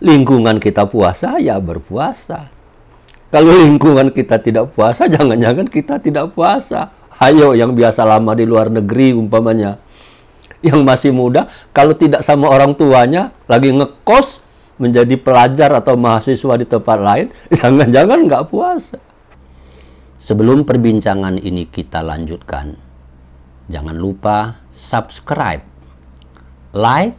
lingkungan kita puasa, ya berpuasa. Kalau lingkungan kita tidak puasa, jangan-jangan kita tidak puasa. Ayo yang biasa lama di luar negeri umpamanya. Yang masih muda, kalau tidak sama orang tuanya, lagi ngekos, menjadi pelajar atau mahasiswa di tempat lain, jangan-jangan nggak puasa. Sebelum perbincangan ini kita lanjutkan, jangan lupa subscribe, like,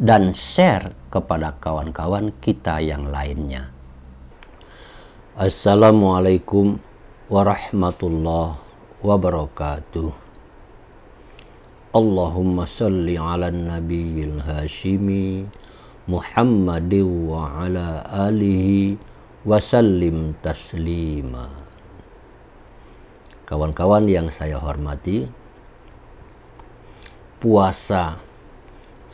dan share kepada kawan-kawan kita yang lainnya. Assalamualaikum warahmatullahi wabarakatuh. Allahumma salli ala nabiyil hashimi Muhammadin wa ala alihi wasallim taslima. Kawan-kawan yang saya hormati, puasa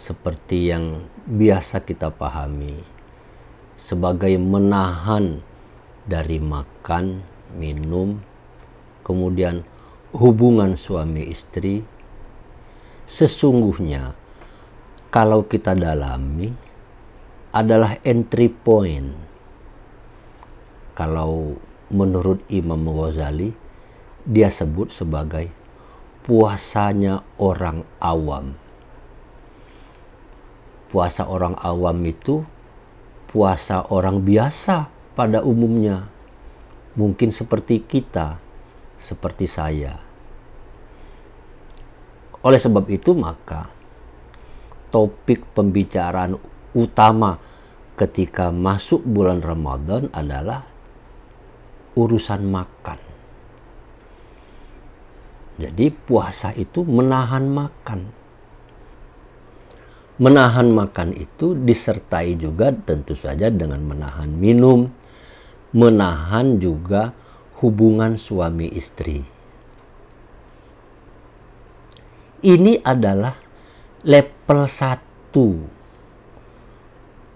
seperti yang biasa kita pahami sebagai menahan dari makan, minum, kemudian hubungan suami istri. Sesungguhnya kalau kita dalami adalah entry point. Kalau menurut Imam Ghazali dia sebut sebagai puasanya orang awam puasa orang awam itu puasa orang biasa pada umumnya. Mungkin seperti kita, seperti saya. Oleh sebab itu maka topik pembicaraan utama ketika masuk bulan Ramadan adalah urusan makan. Jadi puasa itu menahan makan menahan makan itu disertai juga tentu saja dengan menahan minum, menahan juga hubungan suami istri. Ini adalah level satu.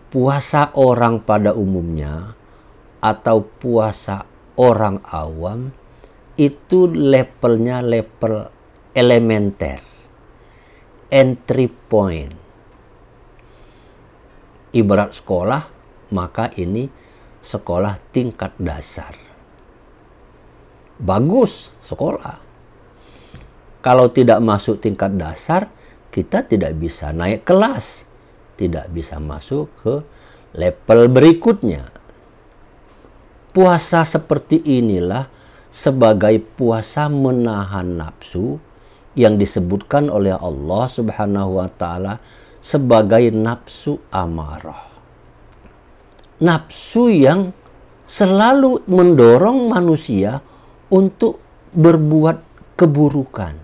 Puasa orang pada umumnya atau puasa orang awam itu levelnya level elementer. Entry point ibarat sekolah, maka ini sekolah tingkat dasar. Bagus sekolah. Kalau tidak masuk tingkat dasar, kita tidak bisa naik kelas, tidak bisa masuk ke level berikutnya. Puasa seperti inilah sebagai puasa menahan nafsu yang disebutkan oleh Allah Subhanahu wa taala sebagai nafsu amarah. Nafsu yang selalu mendorong manusia untuk berbuat keburukan.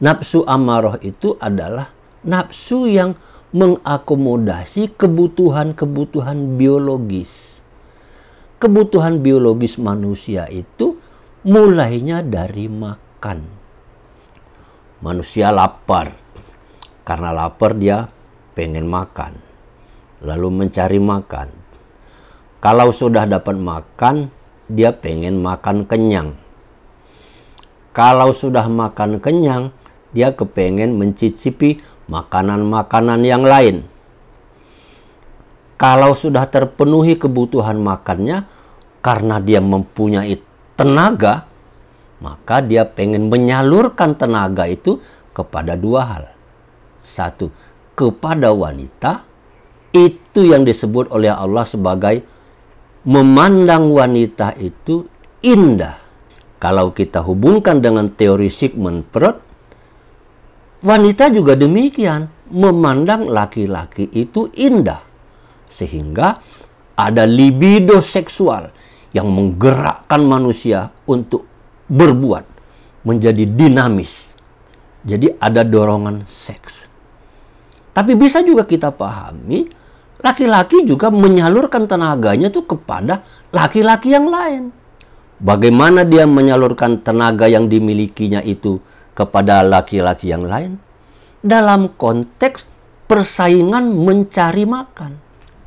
Nafsu amarah itu adalah nafsu yang mengakomodasi kebutuhan-kebutuhan biologis. Kebutuhan biologis manusia itu mulainya dari makan. Manusia lapar, karena lapar dia pengen makan. Lalu mencari makan. Kalau sudah dapat makan, dia pengen makan kenyang. Kalau sudah makan kenyang, dia kepengen mencicipi makanan-makanan yang lain. Kalau sudah terpenuhi kebutuhan makannya, karena dia mempunyai tenaga, maka dia pengen menyalurkan tenaga itu kepada dua hal satu, kepada wanita itu yang disebut oleh Allah sebagai memandang wanita itu indah. Kalau kita hubungkan dengan teori Sigmund Freud, wanita juga demikian, memandang laki-laki itu indah. Sehingga ada libido seksual yang menggerakkan manusia untuk berbuat menjadi dinamis. Jadi ada dorongan seks. Tapi bisa juga kita pahami, laki-laki juga menyalurkan tenaganya tuh kepada laki-laki yang lain. Bagaimana dia menyalurkan tenaga yang dimilikinya itu kepada laki-laki yang lain? Dalam konteks persaingan mencari makan.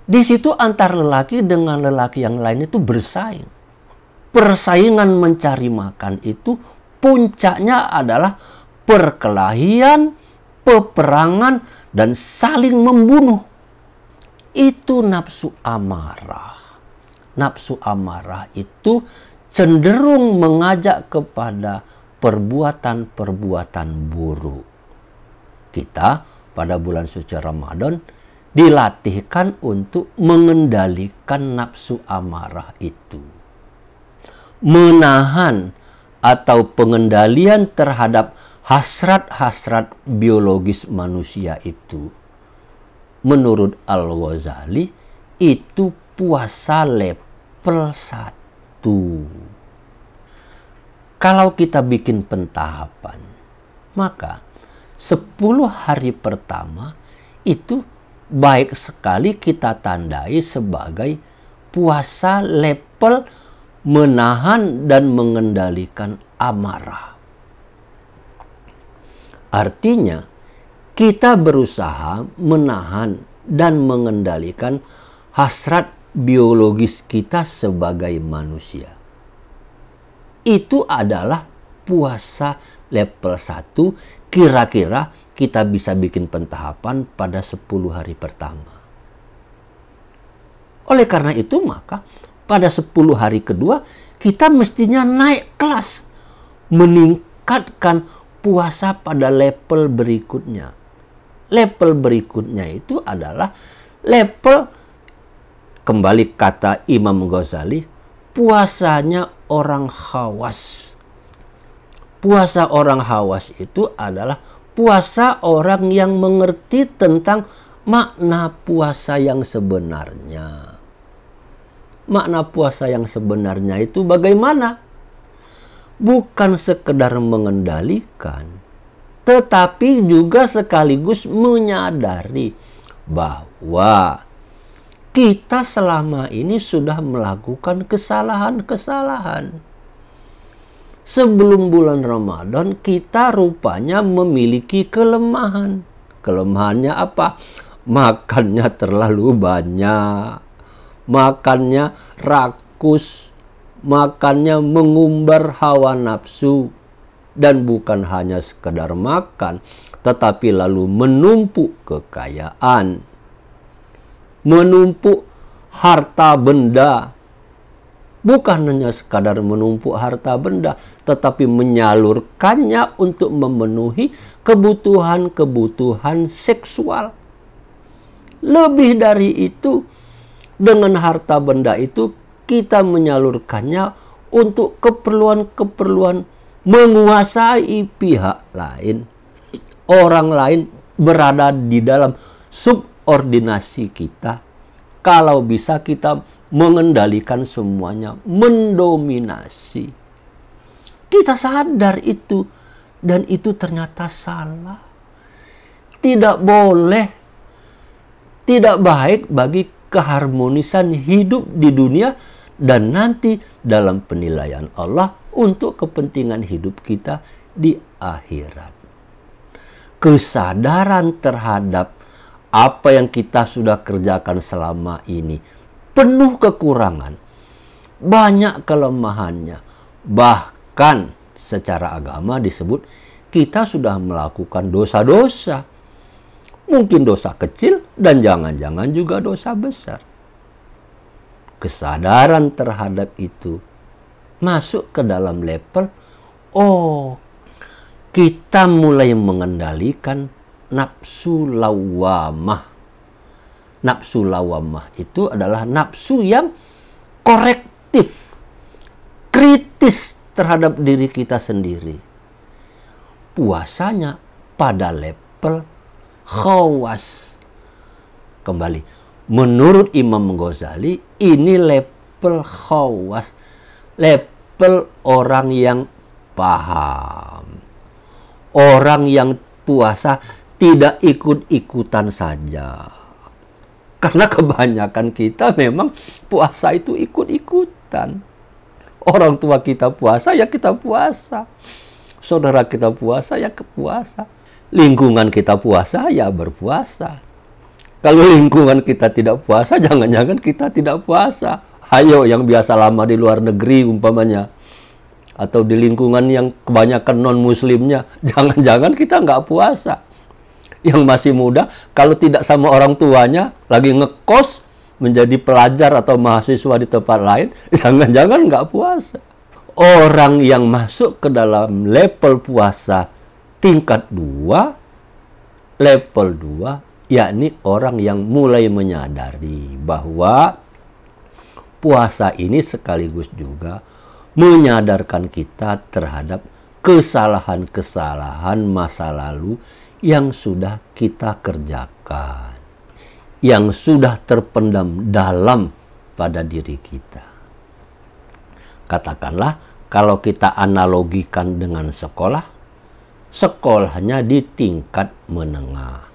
Di situ antar lelaki dengan lelaki yang lain itu bersaing. Persaingan mencari makan itu puncaknya adalah perkelahian, peperangan, dan saling membunuh. itu nafsu amarah. Nafsu amarah itu cenderung mengajak kepada perbuatan-perbuatan buruk. Kita pada bulan suci Ramadan dilatihkan untuk mengendalikan nafsu amarah itu. Menahan atau pengendalian terhadap hasrat-hasrat biologis manusia itu. Menurut Al-Ghazali, itu puasa level 1. Kalau kita bikin pentahapan, maka 10 hari pertama itu baik sekali kita tandai sebagai puasa level menahan dan mengendalikan amarah. Artinya, kita berusaha menahan dan mengendalikan hasrat biologis kita sebagai manusia. Itu adalah puasa level 1 kira-kira kita bisa bikin pentahapan pada 10 hari pertama. Oleh karena itu maka pada 10 hari kedua kita mestinya naik kelas. Meningkatkan puasa pada level berikutnya. Level berikutnya itu adalah level kembali kata Imam Ghazali puasanya orang hawas. Puasa orang hawas itu adalah puasa orang yang mengerti tentang makna puasa yang sebenarnya. Makna puasa yang sebenarnya itu bagaimana? Bukan sekedar mengendalikan, tetapi juga sekaligus menyadari bahwa kita selama ini sudah melakukan kesalahan-kesalahan sebelum bulan Ramadan kita rupanya memiliki kelemahan. Kelemahannya apa? Makannya terlalu banyak. Makannya rakus. Makannya mengumbar hawa nafsu. Dan bukan hanya sekedar makan, tetapi lalu menumpuk kekayaan. Menumpuk harta benda bukan hanya sekadar menumpuk harta benda, tetapi menyalurkannya untuk memenuhi kebutuhan-kebutuhan seksual. Lebih dari itu, dengan harta benda itu kita menyalurkannya untuk keperluan-keperluan menguasai pihak lain. Orang lain berada di dalam subordinasi kita. Kalau bisa kita mengendalikan semuanya, mendominasi. Kita sadar itu dan itu ternyata salah. Tidak boleh, tidak baik bagi keharmonisan hidup di dunia dan nanti dalam penilaian Allah untuk kepentingan hidup kita di akhirat. Kesadaran terhadap apa yang kita sudah kerjakan selama ini penuh kekurangan, banyak kelemahannya. Bahkan secara agama disebut kita sudah melakukan dosa-dosa. Mungkin dosa kecil dan jangan-jangan juga dosa besar. Kesadaran terhadap itu masuk ke dalam level oh kita mulai mengendalikan nafsu lawamah nafsu lawamah itu adalah nafsu yang korektif, kritis terhadap diri kita sendiri. Puasanya pada level khawas. Kembali, menurut Imam Ghazali ini level khawas, level orang yang paham. Orang yang puasa tidak ikut-ikutan saja karena kebanyakan kita memang puasa itu ikut-ikutan. Orang tua kita puasa, ya kita puasa. Saudara kita puasa, ya kepuasa. Lingkungan kita puasa, ya berpuasa. Kalau lingkungan kita tidak puasa, jangan-jangan kita tidak puasa. Ayo yang biasa lama di luar negeri umpamanya. Atau di lingkungan yang kebanyakan non-muslimnya. Jangan-jangan kita nggak puasa. yang masih muda kalau tidak sama orang tuanya lagi ngekos menjadi pelajar atau mahasiswa di tempat lain, jangan-jangan nggak puasa. Orang yang masuk ke dalam level puasa tingkat dua, level dua, yakni orang yang mulai menyadari bahwa puasa ini sekaligus juga menyadarkan kita terhadap kesalahan-kesalahan masa lalu yang sudah kita kerjakan yang sudah terpendam dalam pada diri kita. Katakanlah, kalau kita analogikan dengan sekolah, sekolahnya di tingkat menengah,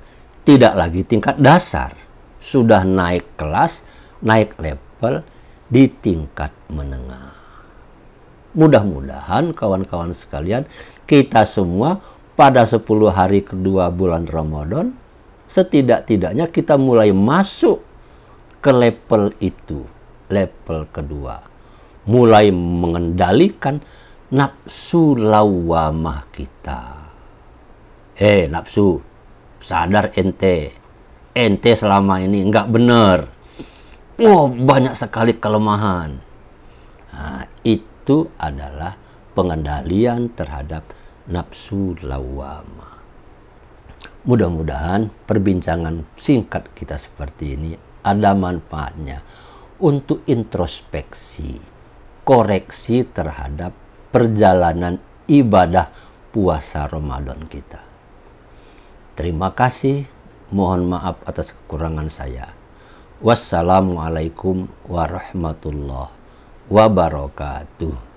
tidak lagi tingkat dasar, sudah naik kelas, naik level di tingkat menengah. Mudah-mudahan kawan-kawan sekalian, kita semua pada 10 hari kedua bulan Ramadan setidak-tidaknya kita mulai masuk ke level itu, level kedua. Mulai mengendalikan nafsu lawamah kita. Eh, nafsu, sadar ente. Ente selama ini nggak benar. Oh, banyak sekali kelemahan. Nah, itu adalah pengendalian terhadap nafsu lawamah. Mudah-mudahan perbincangan singkat kita seperti ini ada manfaatnya untuk introspeksi, koreksi terhadap perjalanan ibadah puasa Ramadan kita. Terima kasih, mohon maaf atas kekurangan saya. Wassalamualaikum warahmatullahi wabarakatuh.